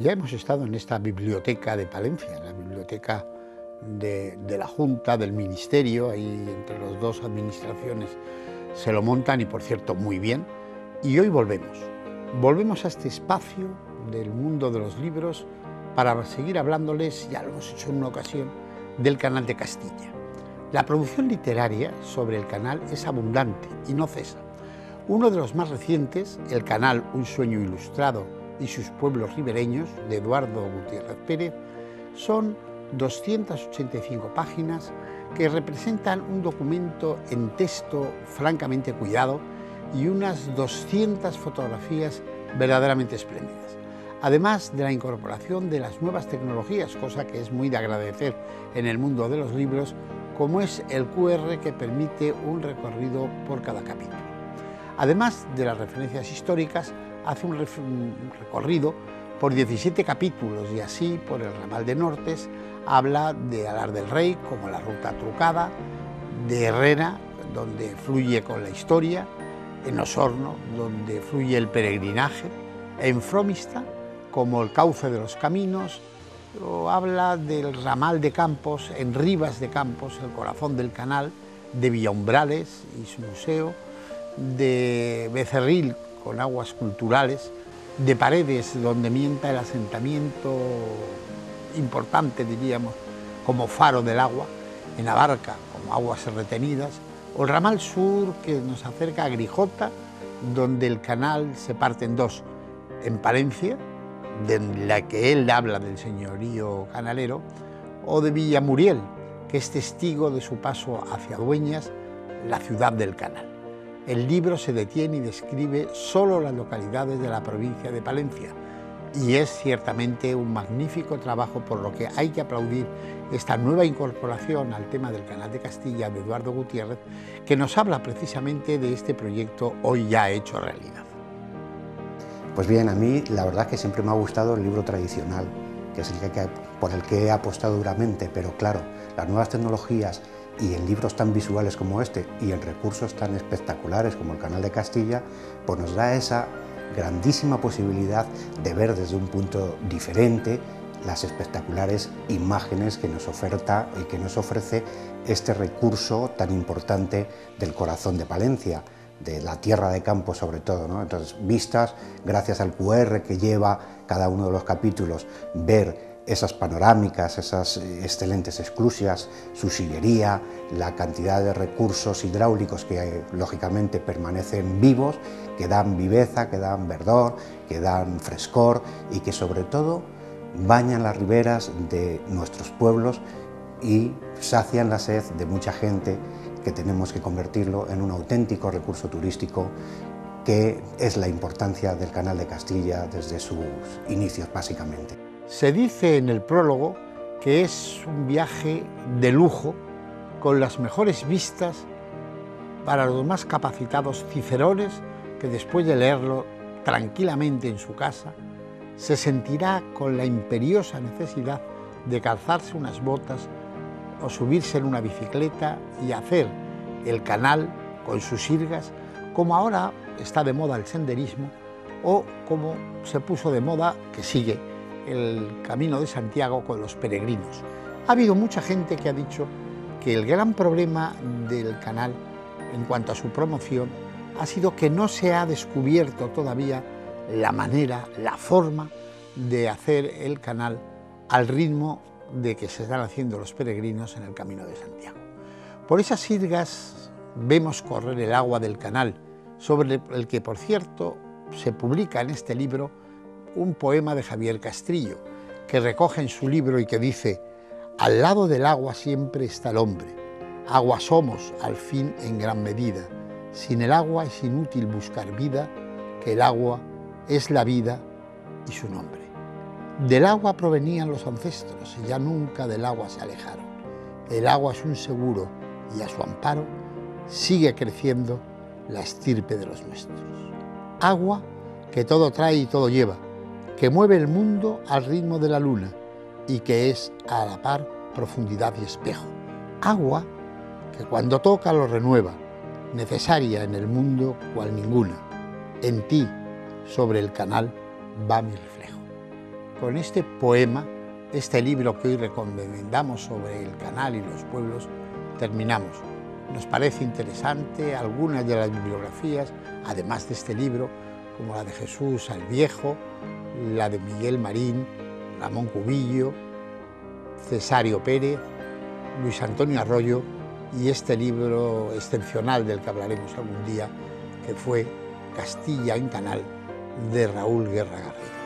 Ya hemos estado en esta biblioteca de Palencia, la biblioteca de, la Junta, del Ministerio, ahí entre las dos administraciones se lo montan y por cierto muy bien. Y hoy volvemos, volvemos a este espacio del mundo de los libros para seguir hablándoles, ya lo hemos hecho en una ocasión, del canal de Castilla. La producción literaria sobre el canal es abundante y no cesa. Uno de los más recientes, el canal Un sueño ilustrado y sus pueblos ribereños, de Eduardo Gutiérrez Pérez, son 285 páginas que representan un documento en texto francamente cuidado y unas 200 fotografías verdaderamente espléndidas. Además de la incorporación de las nuevas tecnologías, cosa que es muy de agradecer en el mundo de los libros, como es el QR que permite un recorrido por cada capítulo. Además de las referencias históricas, hace un, recorrido por 17 capítulos y así por el ramal de Nortes habla de Alar del Rey como la ruta trucada, de Herrera, donde fluye con la historia, en Osorno, donde fluye el peregrinaje, en Fromista, como el cauce de los caminos, o habla del ramal de Campos, en Rivas de Campos, el corazón del canal, de Villaumbrales y su museo, de Becerril con aguas culturales, de paredes donde mienta el asentamiento importante, diríamos, como faro del agua, en la barca como aguas retenidas, o el ramal sur que nos acerca a Grijota, donde el canal se parte en dos, en Palencia, de la que él habla del señorío canalero, o de Villamuriel, que es testigo de su paso hacia Dueñas, la ciudad del canal. El libro se detiene y describe solo las localidades de la provincia de Palencia y es ciertamente un magnífico trabajo por lo que hay que aplaudir esta nueva incorporación al tema del Canal de Castilla de Eduardo Gutiérrez que nos habla precisamente de este proyecto hoy ya hecho realidad. Pues bien, a mí la verdad es que siempre me ha gustado el libro tradicional, que es el que, por el que he apostado duramente, pero claro, las nuevas tecnologías y en libros tan visuales como este y en recursos tan espectaculares como el Canal de Castilla, pues nos da esa grandísima posibilidad de ver desde un punto diferente las espectaculares imágenes que nos oferta y que nos ofrece este recurso tan importante del corazón de Palencia, de la tierra de campo sobre todo. ¿no? Entonces, vistas gracias al QR que lleva cada uno de los capítulos, ver esas panorámicas, esas eh, excelentes exclusias, su sillería, la cantidad de recursos hidráulicos que eh, lógicamente permanecen vivos, que dan viveza, que dan verdor, que dan frescor y que sobre todo bañan las riberas de nuestros pueblos y sacian la sed de mucha gente que tenemos que convertirlo en un auténtico recurso turístico que es la importancia del Canal de Castilla desde sus inicios básicamente. Se dice en el prólogo que es un viaje de lujo con las mejores vistas para los más capacitados cicerones que después de leerlo tranquilamente en su casa se sentirá con la imperiosa necesidad de calzarse unas botas o subirse en una bicicleta y hacer el canal con sus sirgas, como ahora está de moda el senderismo o como se puso de moda, que sigue, el Camino de Santiago con los peregrinos. Ha habido mucha gente que ha dicho que el gran problema del canal en cuanto a su promoción ha sido que no se ha descubierto todavía la manera, la forma de hacer el canal al ritmo de que se están haciendo los peregrinos en el Camino de Santiago. Por esas sirgas vemos correr el agua del canal, sobre el que, por cierto, se publica en este libro un poema de Javier Castrillo, que recoge en su libro y que dice, al lado del agua siempre está el hombre, agua somos al fin en gran medida, sin el agua es inútil buscar vida, que el agua es la vida y su nombre. Del agua provenían los ancestros y ya nunca del agua se alejaron. El agua es un seguro y a su amparo sigue creciendo la estirpe de los nuestros. Agua que todo trae y todo lleva, que mueve el mundo al ritmo de la luna y que es a la par profundidad y espejo. Agua que cuando toca lo renueva, necesaria en el mundo cual ninguna. En ti, sobre el canal, va mi reflejo. con este poema, este libro que hoy recomendamos sobre el canal y los pueblos, terminamos. Nos parece interesante algunas de las bibliografías, además de este libro, como la de Jesús al Viejo, la de Miguel Marín, Ramón Cubillo, Cesario Pérez, Luis Antonio Arroyo y este libro excepcional del que hablaremos algún día, que fue Castilla en Canal, de Raúl Guerra Garrido.